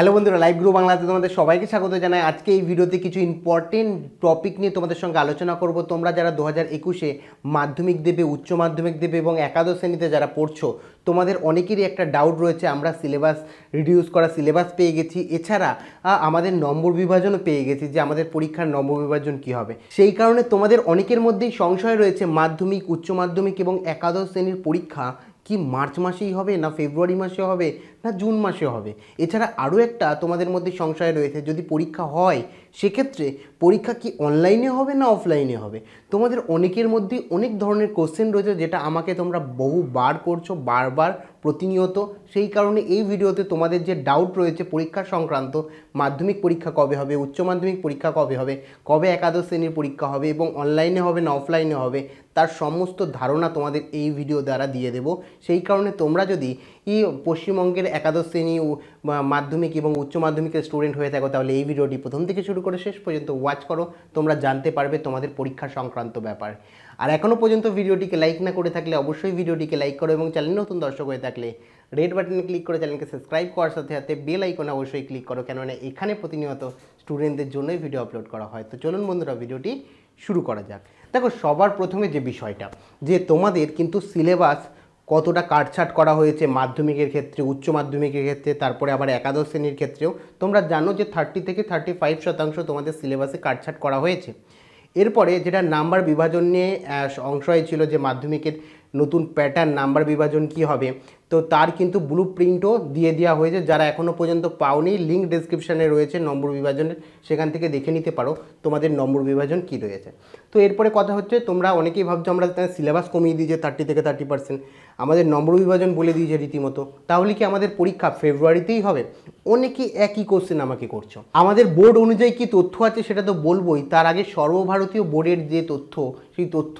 Hello বন্ধুরা live group বাংলাতে তোমাদের সবাইকে স্বাগত জানাই। আজকে এই ভিডিওতে কিছু ইম্পর্টেন্ট টপিক নিয়ে তোমাদের সঙ্গে আলোচনা করব। তোমরা যারা দু হাজার একুশে মাধ্যমিক দেবে, উচ্চ মাধ্যমিক দেবে এবং একাদশ শ্রেণীতে যারা পড়ছো, তোমাদের অনেকেরই একটা ডাউট রয়েছে। আমরা সিলেবাস রিডিউস করা সিলেবাস পেয়ে গেছি। এছাড়া আমাদের নম্বর বিভাজনও পেয়ে গেছি যে আমাদের পরীক্ষার নম্বর বিভাজন কী হবে। সেই কারণে তোমাদের অনেকের মধ্যেই সংশয় রয়েছে, মাধ্যমিক, উচ্চ মাধ্যমিক এবং একাদশ শ্রেণির পরীক্ষা কি মার্চ মাসেই হবে না ফেব্রুয়ারি মাসে হবে? না জুন মাসে হবে। এছাড়া আরও একটা তোমাদের মধ্যে সংশয় রয়েছে, যদি পরীক্ষা হয়, সেক্ষেত্রে পরীক্ষা কি অনলাইনে হবে না অফলাইনে হবে? তোমাদের অনেকের মধ্যে অনেক ধরনের কোশ্চেন রয়েছে যেটা আমাকে তোমরা বহুবার করছ, বারবার প্রতিনিয়ত। সেই কারণে এই ভিডিওতে তোমাদের যে ডাউট রয়েছে পরীক্ষা সংক্রান্ত, মাধ্যমিক পরীক্ষা কবে হবে, উচ্চ মাধ্যমিক পরীক্ষা কবে হবে, কবে একাদশ শ্রেণির পরীক্ষা হবে এবং অনলাইনে হবে না অফলাইনে হবে, তার সমস্ত ধারণা তোমাদের এই ভিডিও দ্বারা দিয়ে দেব। সেই কারণে তোমরা যদি এই পশ্চিমবঙ্গের একাদশ শ্রেণি মাধ্যমিক এবং উচ্চ মাধ্যমিকের স্টুডেন্ট হয়ে থাকো, তাহলে এই ভিডিওটি প্রথম থেকে শুরু করে শেষ পর্যন্ত ওয়াচ করো। তোমরা জানতে পারবে তোমাদের পরীক্ষা সংক্রান্ত ব্যাপার। আর এখনও পর্যন্ত ভিডিওটিকে লাইক না করে থাকলে অবশ্যই ভিডিওটিকে লাইক করো এবং চ্যানেল নতুন দর্শক হয়ে থাকলে রেড বাটনে ক্লিক করে চ্যানেলকে সাবস্ক্রাইব করার সাথে সাথে বেল আইকনে অবশ্যই ক্লিক করো, কেননা এখানে প্রতিনিয়ত স্টুডেন্টদের জন্যই ভিডিও আপলোড করা হয়। তো চলুন বন্ধুরা ভিডিওটি শুরু করা যাক। দেখো, সবার প্রথমে যে বিষয়টা, যে তোমাদের কিন্তু সিলেবাস কতটা কাটছাট করা হয়েছে মাধ্যমিকের ক্ষেত্রে, উচ্চ মাধ্যমিকের ক্ষেত্রে, তারপরে আবার একাদশ শ্রেণির ক্ষেত্রেও, তোমরা জানো যে থার্টি থেকে থার্টি ফাইভ শতাংশ তোমাদের সিলেবাসে কাটছাট করা হয়েছে। এরপরে যেটা নাম্বার বিভাজন নিয়ে অংশ হয়েছিল ছিল যে মাধ্যমিকের নতুন প্যাটার্ন নাম্বার বিভাজন কি হবে? তো তার কিন্তু ব্লু প্রিন্টও দিয়ে দেওয়া হয়েছে। যারা এখনও পর্যন্ত পাওনি লিঙ্ক ডেসক্রিপশানে রয়েছে নম্বর বিভাজনের। সেখান থেকে দেখে নিতে পারো তোমাদের নম্বর বিভাজন কি রয়েছে। তো এরপরে কথা হচ্ছে, তোমরা অনেকেই ভাবছ আমরা সিলেবাস কমিয়ে দিয়েছে থার্টি থেকে থার্টি পার্সেন্ট আমাদের নম্বর বিভাজন বলে দিয়েছে রীতিমতো। তাহলে কি আমাদের পরীক্ষা ফেব্রুয়ারিতেই হবে? অনেকেই একই কোশ্চেন আমাকে করছ। আমাদের বোর্ড অনুযায়ী কি তথ্য আছে সেটা তো বলবোই। তার আগে সর্বভারতীয় বোর্ডের যে তথ্য, সেই তথ্য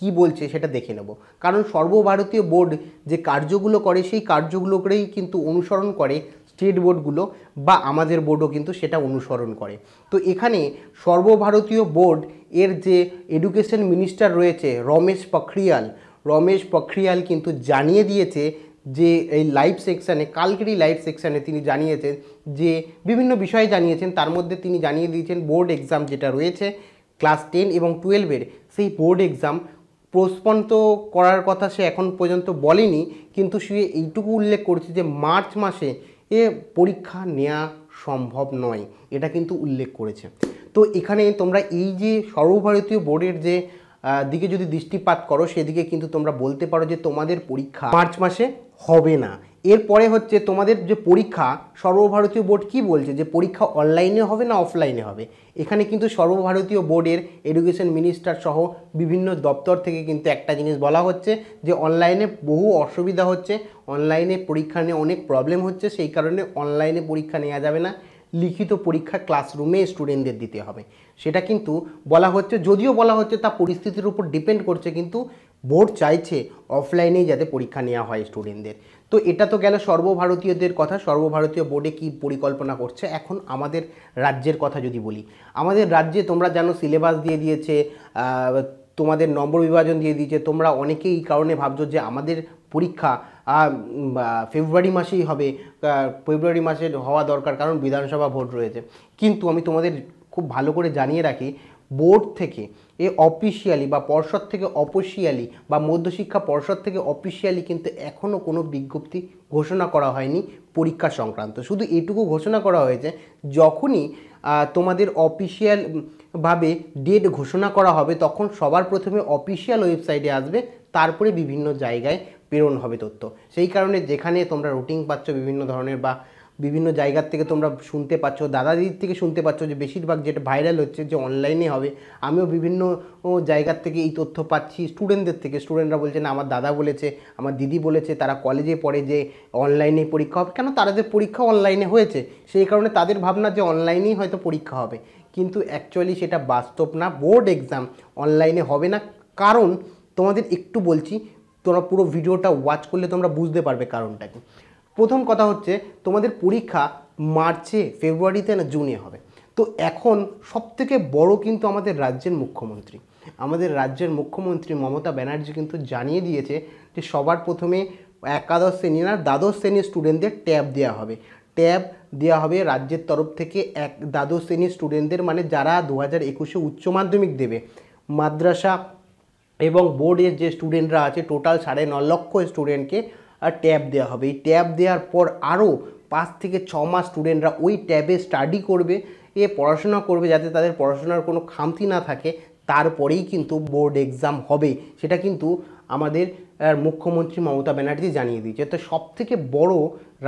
কি বলছে সেটা দেখে নেব। কারণ সর্বভারতীয় বোর্ড যে কার্যগুলো করে, সেই কার্যগুলোকেই কিন্তু অনুসরণ করে স্টেট বোর্ডগুলো বা আমাদের বোর্ডও কিন্তু সেটা অনুসরণ করে। তো এখানে সর্বভারতীয় বোর্ড এর যে এডুকেশন মিনিস্টার রয়েছে রমেশ পখরিয়াল রমেশ পখরিয়াল কিন্তু জানিয়ে দিয়েছে যে এই লাইভ সেকশানে, কালকেরই লাইভ সেকশানে তিনি জানিয়েছেন যে বিভিন্ন বিষয়ে জানিয়েছেন, তার মধ্যে তিনি জানিয়ে দিয়েছেন বোর্ড এক্সাম যেটা রয়েছে, ক্লাস টেন এবং টুয়েলভের, সেই বোর্ড এক্সাম পোস্টপন তো করার কথা সে এখন পর্যন্ত বলেনি, কিন্তু সে এইটুকু উল্লেখ করেছে যে মার্চ মাসে এ পরীক্ষা নেওয়া সম্ভব নয়, এটা কিন্তু উল্লেখ করেছে। তো এখানে তোমরা এই যে সর্বভারতীয় বোর্ডের যে দিকে যদি দৃষ্টিপাত করো, সেদিকে কিন্তু তোমরা বলতে পারো যে তোমাদের পরীক্ষা মার্চ মাসে হবে না। এরপরে হচ্ছে তোমাদের যে পরীক্ষা, সর্বভারতীয় বোর্ড কি বলছে? যে পরীক্ষা অনলাইনে হবে না অফলাইনে হবে? এখানে কিন্তু সর্বভারতীয় বোর্ডের এডুকেশন মিনিস্টার সহ বিভিন্ন দপ্তর থেকে কিন্তু একটা জিনিস বলা হচ্ছে যে অনলাইনে বহু অসুবিধা হচ্ছে। অনলাইনে পরীক্ষা নিয়ে অনেক প্রবলেম হচ্ছে। সেই কারণে অনলাইনে পরীক্ষা নেওয়া যাবে না। লিখিত পরীক্ষা ক্লাসরুমে স্টুডেন্টদের দিতে হবে। সেটা কিন্তু বলা হচ্ছে, যদিও বলা হচ্ছে তা পরিস্থিতির উপর ডিপেন্ড করছে, কিন্তু বোর্ড চাইছে অফলাইনেই যাতে পরীক্ষা নেওয়া হয় স্টুডেন্টদের তো এটা তো গেল সর্বভারতীয়দের কথা, সর্বভারতীয় বোর্ডে কি পরিকল্পনা করছে? এখন আমাদের রাজ্যের কথা যদি বলি, আমাদের রাজ্যে তোমরা জানো সিলেবাস দিয়ে দিয়েছে তোমাদের নম্বর বিভাজন দিয়ে দিয়েছে, তোমরা অনেকেই এই কারণে ভাবছ যে আমাদের পরীক্ষা ফেব্রুয়ারি মাসেই হবে ফেব্রুয়ারি মাসে হওয়া দরকার, কারণ বিধানসভা ভোট রয়েছে। কিন্তু আমি তোমাদের খুব ভালো করে জানিয়ে রাখি বোর্ড থেকে, এ অফিসিয়ালি বা পর্ষদ থেকে অফিসিয়ালি বা মধ্যশিক্ষা পর্ষদ থেকে অফিসিয়ালি কিন্তু এখনও কোনো বিজ্ঞপ্তি ঘোষণা করা হয়নি পরীক্ষা সংক্রান্ত। শুধু এটুকু ঘোষণা করা হয়েছে, যখনই তোমাদের অফিসিয়াল ভাবে ডেট ঘোষণা করা হবে, তখন সবার প্রথমে অফিসিয়াল ওয়েবসাইটে আসবে, তারপরে বিভিন্ন জায়গায় প্রেরণ হবে তথ্য। সেই কারণে যেখানে তোমরা রুটিন পাচ্ছ বিভিন্ন ধরনের বা বিভিন্ন জায়গার থেকে তোমরা শুনতে পাচ্ছ দাদা দিদির থেকে শুনতে পাচ্ছ যে বেশিরভাগ যেটা ভাইরাল হচ্ছে যে অনলাইনে হবে। আমিও বিভিন্ন জায়গার থেকে এই তথ্য পাচ্ছি স্টুডেন্টদের থেকে। স্টুডেন্টরা বলছে, না, আমার দাদা বলেছে, আমার দিদি বলেছে, তারা কলেজে পড়ে যে অনলাইনে পরীক্ষা হবে। কেন? তাদের পরীক্ষা অনলাইনে হয়েছে। সেই কারণে তাদের ভাবনা যে অনলাইনেই হয়তো পরীক্ষা হবে। কিন্তু অ্যাকচুয়ালি সেটা বাস্তব না। বোর্ড এক্সাম অনলাইনে হবে না। কারণ তোমাদের একটু বলছি, তোমরা পুরো ভিডিওটা ওয়াচ করলে তোমরা বুঝতে পারবে কারণটা কি। প্রথম কথা হচ্ছে তোমাদের পরীক্ষা মার্চে, ফেব্রুয়ারিতে না জুনে হবে। তো এখন সবথেকে বড় কিন্তু আমাদের রাজ্যের মুখ্যমন্ত্রী। আমাদের রাজ্যের মুখ্যমন্ত্রী মমতা ব্যানার্জি কিন্তু জানিয়ে দিয়েছে যে সবার প্রথমে একাদশ শ্রেণি না, দ্বাদশ শ্রেণির স্টুডেন্টদের ট্যাব দেওয়া হবে। ট্যাব দেওয়া হবে রাজ্যের তরফ থেকে এক, দ্বাদশ শ্রেণির স্টুডেন্টদের মানে যারা দু হাজার একুশে উচ্চ মাধ্যমিক দেবে। মাদ্রাসা এবং বোর্ডের যে স্টুডেন্টরা আছে টোটাল সাড়ে ন লক্ষ স্টুডেন্টকে ট্যাব দেওয়া হবে। এই ট্যাব দেওয়ার পর আরও পাঁচ থেকে ছ মাস স্টুডেন্টরা ওই ট্যাবে স্টাডি করবে, এ পড়াশোনা করবে যাতে তাদের পড়াশোনার কোনো খামতি না থাকে। তারপরেই কিন্তু বোর্ড এক্সাম হবে। সেটা কিন্তু আমাদের মুখ্যমন্ত্রী মমতা ব্যানার্জি জানিয়ে দিয়েছে। তো সব থেকে বড়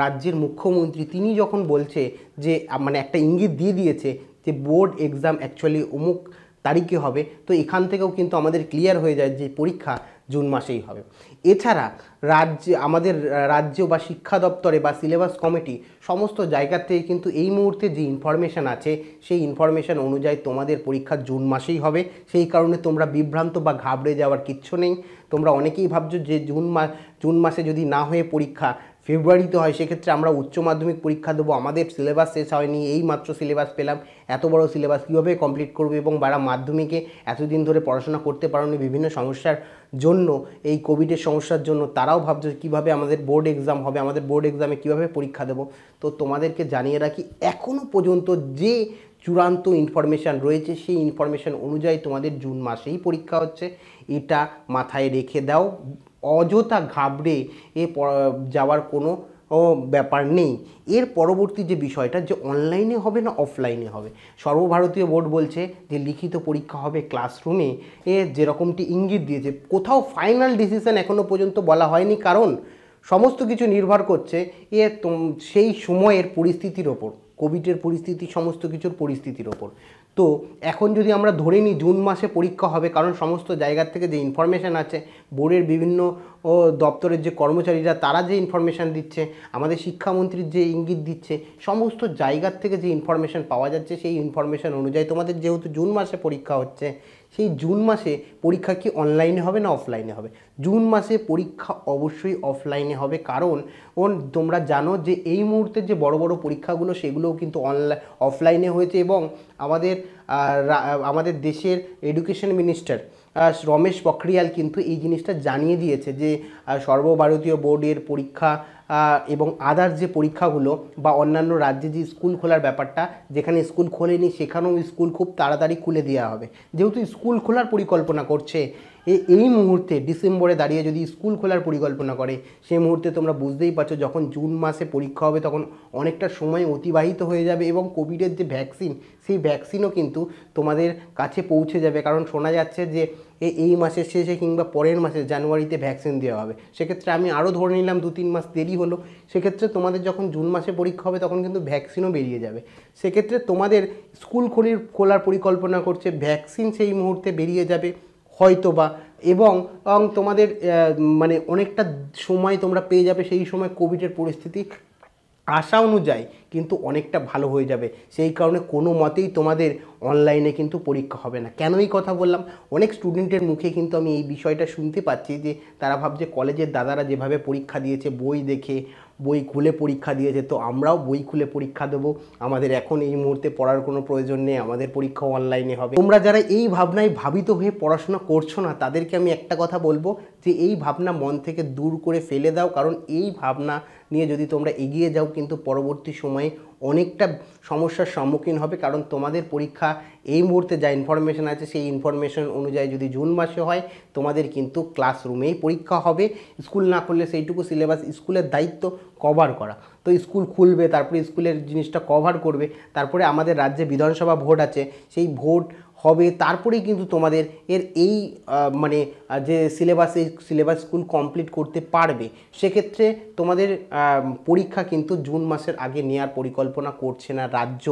রাজ্যের মুখ্যমন্ত্রী তিনি যখন বলছে যে মানে একটা ইঙ্গিত দিয়ে দিয়েছে যে, বোর্ড এক্সাম অ্যাকচুয়ালি অমুক তারিখে হবে? তো এখান থেকেও কিন্তু আমাদের ক্লিয়ার হয়ে যায় যে পরীক্ষা জুন মাসেই হবে। এছাড়া রাজ্যে, আমাদের রাজ্য বা শিক্ষা দপ্তরে বা সিলেবাস কমিটি সমস্ত জায়গার থেকে কিন্তু এই মুহূর্তে যে ইনফরমেশান আছে, সেই ইনফরমেশান অনুযায়ী তোমাদের পরীক্ষা জুন মাসেই হবে। সেই কারণে তোমরা বিভ্রান্ত বা ঘাবড়ে যাওয়ার কিচ্ছু নেই। তোমরা অনেকেই ভাবছ যে জুন মাস জুন মাসে যদি না হয়ে পরীক্ষা ফেব্রুয়ারিতে হয়, সেক্ষেত্রে আমরা উচ্চ মাধ্যমিক পরীক্ষা দেবো। আমাদের সিলেবাস শেষ হয়নি এই মাত্র সিলেবাস পেলাম। এত বড় সিলেবাস কীভাবে কমপ্লিট করবে এবং যারা মাধ্যমিকে এতদিন ধরে পড়াশোনা করতে পারেনি বিভিন্ন সমস্যার জন্য, এই কোভিডের সমস্যার জন্য, তারাও ভাবছে কীভাবে আমাদের বোর্ড এক্সাম হবে, আমাদের বোর্ড এক্সামে কীভাবে পরীক্ষা দেবো। তো তোমাদেরকে জানিয়ে রাখি এখনও পর্যন্ত যে চূড়ান্ত ইনফরমেশান রয়েছে, সেই ইনফরমেশান অনুযায়ী তোমাদের জুন মাসেই পরীক্ষা হচ্ছে। এটা মাথায় রেখে দাও। অযথা ঘাবড়ে এ যাওয়ার কোনো ব্যাপার নেই। এর পরবর্তী যে বিষয়টা, যে অনলাইনে হবে না অফলাইনে হবে? সর্বভারতীয় বোর্ড বলছে যে লিখিত পরীক্ষা হবে ক্লাসরুমে এ যেরকমটি ইঙ্গিত দিয়েছে, কোথাও ফাইনাল ডিসিশন এখনও পর্যন্ত বলা হয়নি, কারণ সমস্ত কিছু নির্ভর করছে এ সেই সময়ের পরিস্থিতির ওপর কোভিডের পরিস্থিতি, সমস্ত কিছুর পরিস্থিতির ওপর। তো এখন যদি আমরা ধরে নিই জুন মাসে পরীক্ষা হবে, কারণ সমস্ত জায়গার থেকে যে ইনফরমেশান আছে, বোর্ডের বিভিন্ন, ও, দপ্তরের যে কর্মচারীরা, তারা যে ইনফরমেশান দিচ্ছে, আমাদের শিক্ষামন্ত্রীর যে ইঙ্গিত দিচ্ছে, সমস্ত জায়গার থেকে যে ইনফরমেশান পাওয়া যাচ্ছে, সেই ইনফরমেশান অনুযায়ী তোমাদের যেহেতু জুন মাসে পরীক্ষা হচ্ছে সেই জুন মাসে পরীক্ষা কি অনলাইনে হবে না অফলাইনে হবে? জুন মাসে পরীক্ষা অবশ্যই অফলাইনে হবে। কারণ তোমরা জানো যে এই মুহূর্তে যে বড় বড় পরীক্ষাগুলো, সেগুলোও কিন্তু অনলাইন অফলাইনে হয়েছে এবং আমাদের আমাদের দেশের এডুকেশন মিনিস্টার রমেশ পখরিয়াল কিন্তু এই জিনিসটা জানিয়ে দিয়েছে যে সর্বভারতীয় বোর্ডের পরীক্ষা এবং আদার যে পরীক্ষাগুলো বা অন্যান্য রাজ্যে যে স্কুল খোলার ব্যাপারটা, যেখানে স্কুল খোলেনি সেখানেও স্কুল খুব তাড়াতাড়ি খুলে দেওয়া হবে। যেহেতু স্কুল খোলার পরিকল্পনা করছে এই মুহূর্তে ডিসেম্বরে দাঁড়িয়ে যদি স্কুল খোলার পরিকল্পনা করে সেই মুহূর্তে তোমরা বুঝতেই পারছ যখন জুন মাসে পরীক্ষা হবে তখন অনেকটা সময় অতিবাহিত হয়ে যাবে এবং কোভিডের যে ভ্যাকসিন সেই ভ্যাকসিনও কিন্তু তোমাদের কাছে পৌঁছে যাবে। কারণ শোনা যাচ্ছে যে এই মাসের শেষে কিংবা পরের মাসে জানুয়ারিতে ভ্যাকসিন দেওয়া হবে। সেক্ষেত্রে আমি আরও ধরে নিলাম দু তিন মাস দেরি হলো। সেক্ষেত্রে তোমাদের যখন জুন মাসে পরীক্ষা হবে তখন কিন্তু ভ্যাকসিনও বেরিয়ে যাবে। সেক্ষেত্রে তোমাদের স্কুল খোলির খোলার পরিকল্পনা করছে ভ্যাকসিন সেই মুহূর্তে বেরিয়ে যাবে হয়তো বা এবং তোমাদের মানে অনেকটা সময় তোমরা পেয়ে যাবে সেই সময় কোভিডের পরিস্থিতি আশা অনুযায়ী কিন্তু অনেকটা ভালো হয়ে যাবে। সেই কারণে কোনো মতেই তোমাদের অনলাইনে কিন্তু পরীক্ষা হবে না। কেন এই কথা বললাম? অনেক স্টুডেন্টের মুখে কিন্তু আমি এই বিষয়টা শুনতে পাচ্ছি যে, তারা ভাবছে কলেজের দাদারা যেভাবে পরীক্ষা দিয়েছে, বই দেখে, বই খুলে পরীক্ষা দিয়েছে, তো আমরাও বই খুলে পরীক্ষা দেবো। আমাদের এখন এই মুহূর্তে পড়ার কোনো প্রয়োজন নেই, আমাদের পরীক্ষা অনলাইনে হবে। তোমরা যারা এই ভাবনায় ভাবিত হয়ে পড়াশোনা করছ না, তাদেরকে আমি একটা কথা বলব যে, এই ভাবনা মন থেকে দূর করে ফেলে দাও, কারণ এই ভাবনা নিয়ে যদি তোমরা এগিয়ে যাও, কিন্তু পরবর্তী সময়ে অনেকটা সমস্যার সম্মুখীন হবে, কারণ তোমাদের পরীক্ষা এই মুহূর্তে যা ইনফরমেশন আছে, সেই ইনফরমেশন অনুযায়ী যদি জুন মাসে হয়, তোমাদের কিন্তু ক্লাসরুমেই পরীক্ষা হবে। স্কুল না করলে সেইটুকু সিলেবাস স্কুলের দায়িত্ব। কভার করা। তো স্কুল খুলবে, তারপরে স্কুলের জিনিসটা কভার করবে, তারপরে আমাদের রাজ্যে বিধানসভা ভোট আছে, সেই ভোট হবে, তারপরেই কিন্তু তোমাদের এর এই মানে যে সিলেবাস এই সিলেবাস স্কুল কমপ্লিট করতে পারবে। সেক্ষেত্রে তোমাদের পরীক্ষা কিন্তু জুন মাসের আগে নেওয়ার পরিকল্পনা করছে না রাজ্য।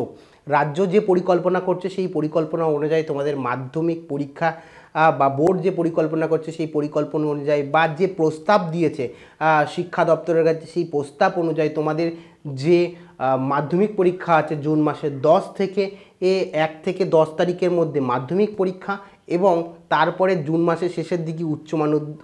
রাজ্য যে পরিকল্পনা করছে, সেই পরিকল্পনা অনুযায়ী তোমাদের মাধ্যমিক পরীক্ষা বা বোর্ড যে পরিকল্পনা করছে, সেই পরিকল্পনা অনুযায়ী বা যে প্রস্তাব দিয়েছে শিক্ষা দপ্তরের কাছে, সেই প্রস্তাব অনুযায়ী তোমাদের যে মাধ্যমিক পরীক্ষা আছে জুন মাসের দশ থেকে এ এক থেকে দশ তারিখের মধ্যে মাধ্যমিক পরীক্ষা এবং তারপরে জুন মাসের শেষের দিকে উচ্চ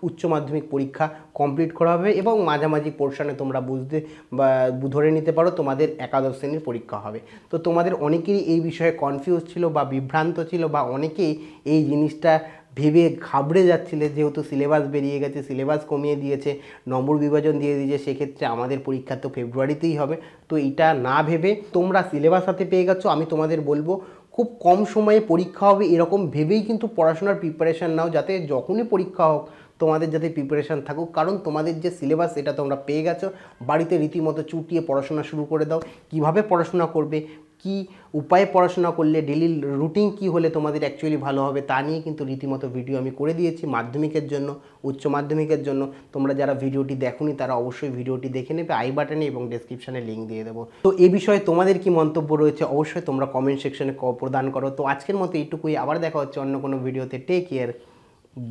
উচ্চ মাধ্যমিক পরীক্ষা কমপ্লিট করা হবে এবং মাঝামাঝি পোর্শনে তোমরা বুঝতে, বা ধরে নিতে পারো তোমাদের একাদশ শ্রেণির পরীক্ষা হবে। তো তোমাদের অনেকেরই এই বিষয়ে কনফিউজ ছিল বা বিভ্রান্ত ছিল বা অনেকেই এই জিনিসটা ভেবে ঘাবড়ে যাচ্ছিলে, যেহেতু সিলেবাস বেরিয়ে গেছে সিলেবাস কমিয়ে দিয়েছে, নম্বর বিভাজন দিয়ে দিয়েছে, সেক্ষেত্রে আমাদের পরীক্ষা তো ফেব্রুয়ারিতেই হবে। তো এটা না ভেবে তোমরা সিলেবাস হাতে পেয়ে গেছো, আমি তোমাদের বলব খুব কম সময়ে পরীক্ষা হবে, এরকম ভেবেই কিন্তু পড়াশোনার প্রিপারেশান নাও, যাতে যখনই পরীক্ষা হোক, তোমাদের যাতে প্রিপারেশান থাকুক। কারণ তোমাদের যে সিলেবাস এটা তোমরা পেয়ে গেছো, বাড়িতে রীতিমতো চুটিয়ে পড়াশোনা শুরু করে দাও। কীভাবে পড়াশোনা করবে কি উপায়ে পড়াশোনা করলে ডেলি রুটিন কি হলে তোমাদের অ্যাকচুয়ালি ভালো হবে তা নিয়ে কিন্তু রীতিমতো ভিডিও আমি করে দিয়েছি মাধ্যমিকের জন্য, উচ্চ মাধ্যমিকের জন্য। তোমরা যারা ভিডিওটি দেখোনি তারা অবশ্যই ভিডিওটি দেখে নেবে, আই বাটনে এবং ডেসক্রিপশনে লিঙ্ক দিয়ে দেবো। তো এ বিষয়ে তোমাদের কি মন্তব্য রয়েছে অবশ্যই তোমরা কমেন্ট সেকশনে প্রদান করো। তো আজকের মতো এইটুকুই, আবার দেখা হচ্ছে অন্য কোনো ভিডিওতে টেক কেয়ার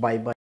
বাই বাই